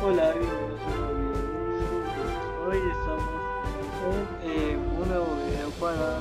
Hola, bienvenidos a un nuevo video. Hoy estamos en eh, un nuevo video para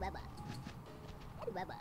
Bye-bye.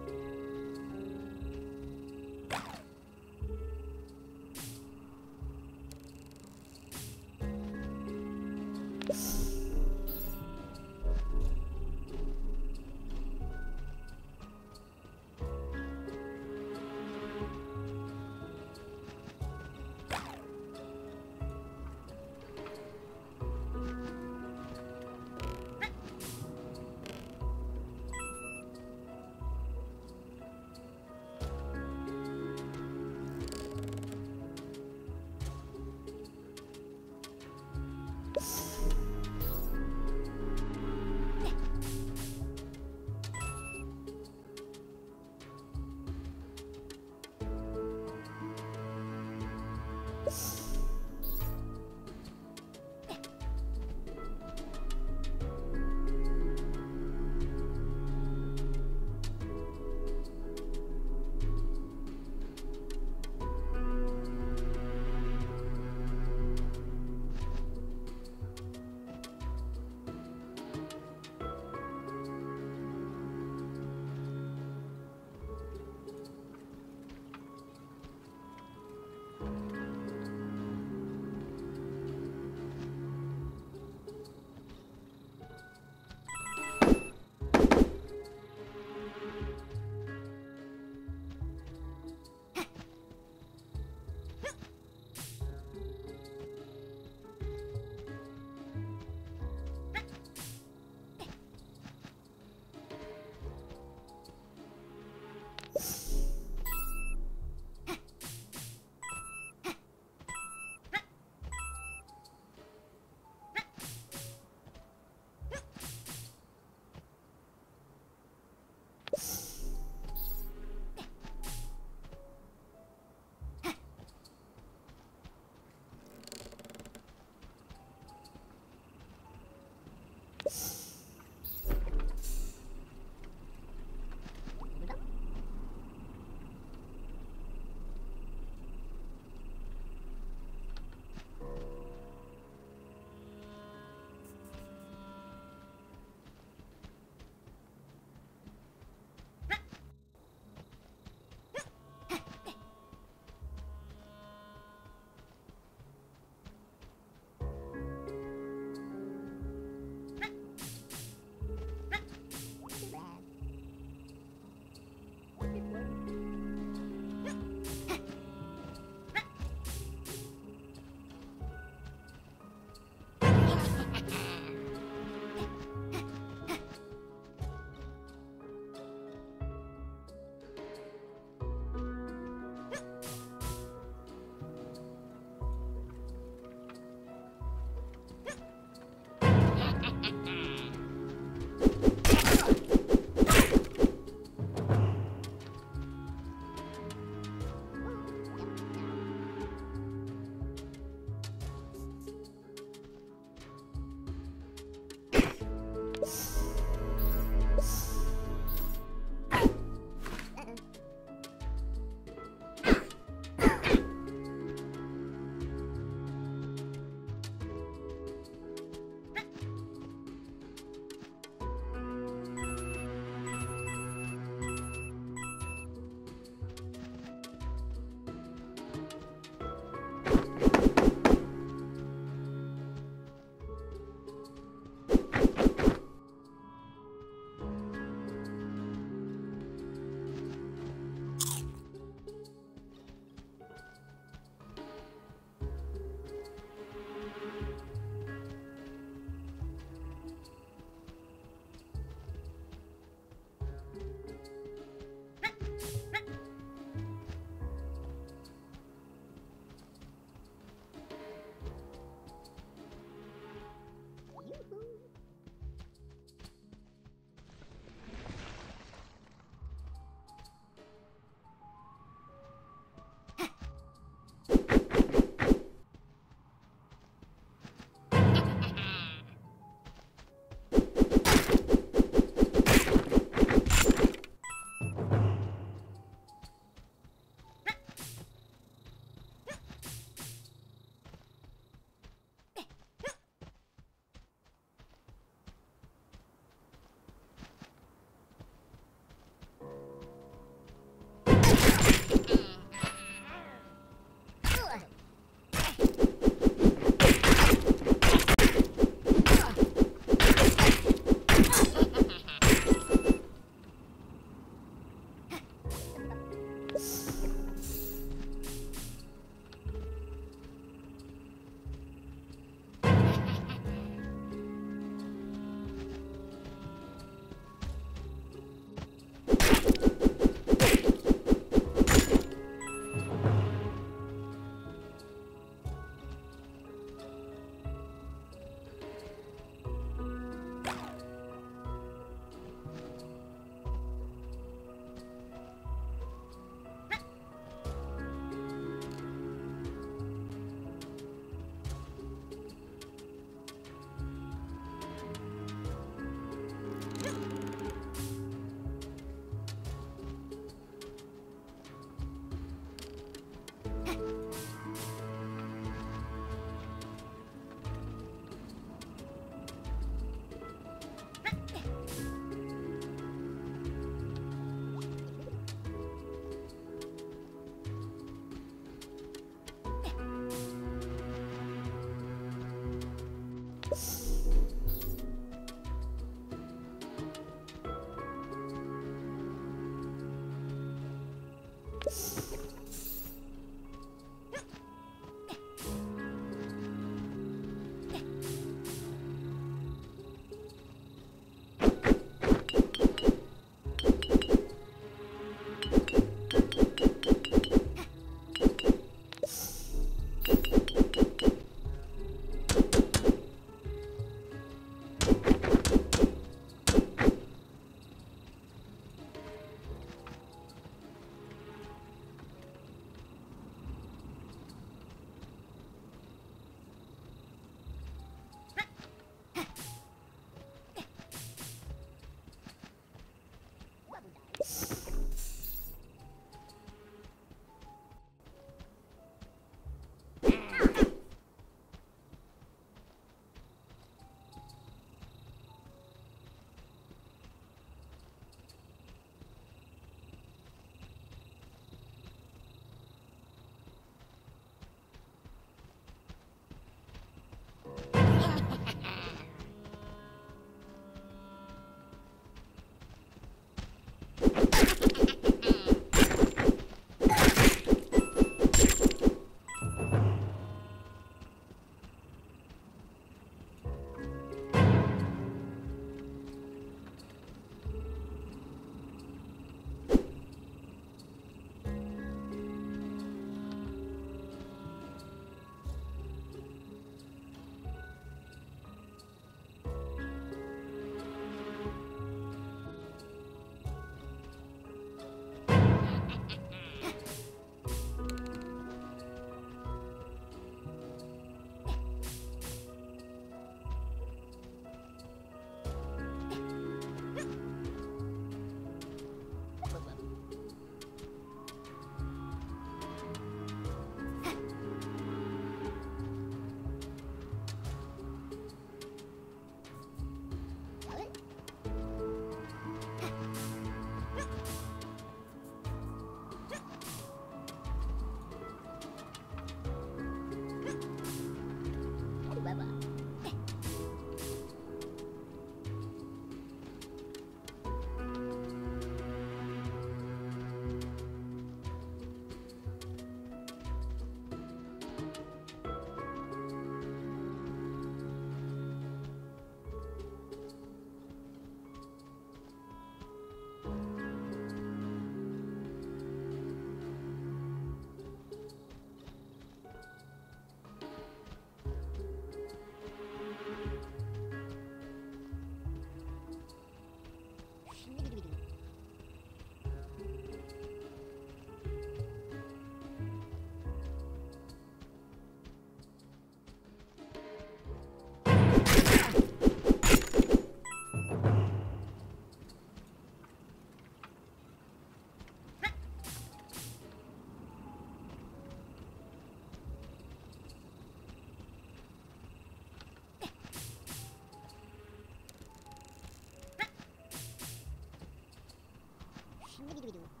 Schnibidibidoo.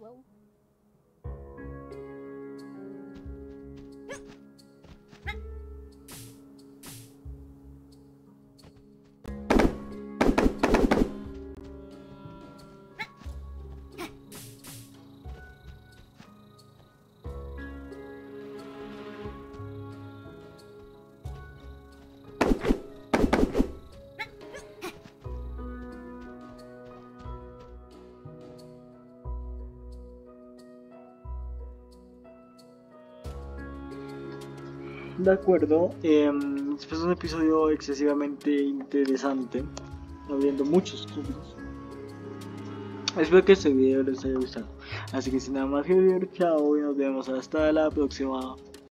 well. De acuerdo, eh, este es un episodio excesivamente interesante, habiendo muchos cubos. Espero que este video les haya gustado. Así que sin nada más que decir, chao y nos vemos hasta la próxima.